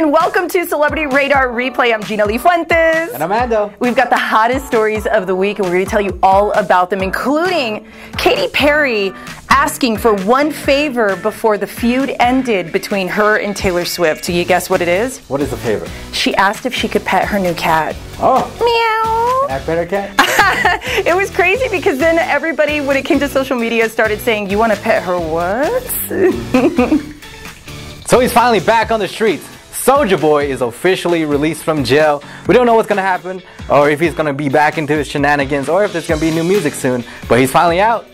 and welcome to Celebrity Radar Replay. I'm Gina Lee Fuentez. And Amanda. We've got the hottest stories of the week, and we're going to tell you all about them, including Katy Perry asking for one favor before the feud ended between her and Taylor Swift. Do you guess what it is? What is the favor? She asked if she could pet her new cat. Oh. Meow. Can I pet her cat? it was crazy because then everybody, when it came to social media, started saying, You want to pet her what? so he's finally back on the streets. Soulja Boy is officially released from jail. We don't know what's gonna happen, or if he's gonna be back into his shenanigans, or if there's gonna be new music soon, but he's finally out.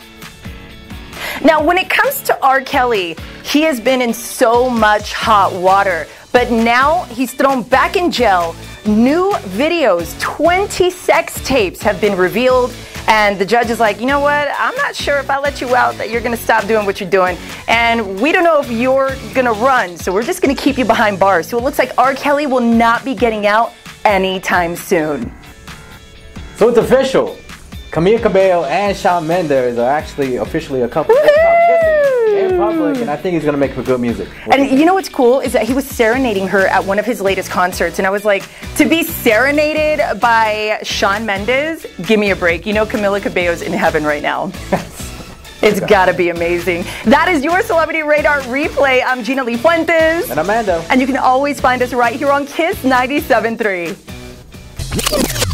Now, when it comes to R. Kelly, he has been in so much hot water, but now he's thrown back in jail. New videos, 20 sex tapes have been revealed. And the judge is like, you know what? I'm not sure if I let you out that you're going to stop doing what you're doing. And we don't know if you're going to run. So we're just going to keep you behind bars. So it looks like R. Kelly will not be getting out anytime soon. So it's official. Camila Cabello and Shawn Mendes are actually officially a couple and I think he's gonna make for good music. And you know what's cool is that he was serenading her at one of his latest concerts, and I was like, to be serenaded by Shawn Mendes, give me a break. You know, Camila Cabello's in heaven right now. It's gotta be amazing. That is your Celebrity Radar replay. I'm Gina Lee Fuentez. And Amanda. And you can always find us right here on KISS 97.3.